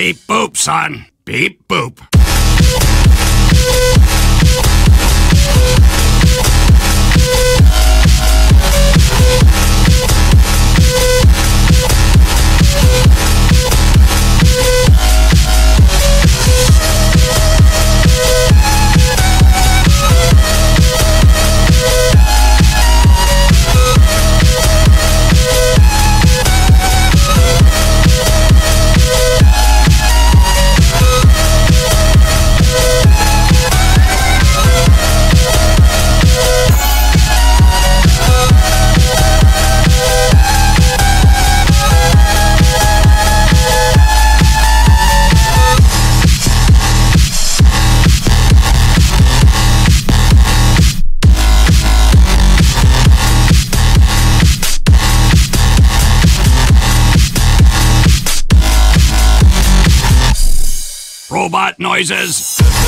Beep boop, son. Beep boop. Robot noises.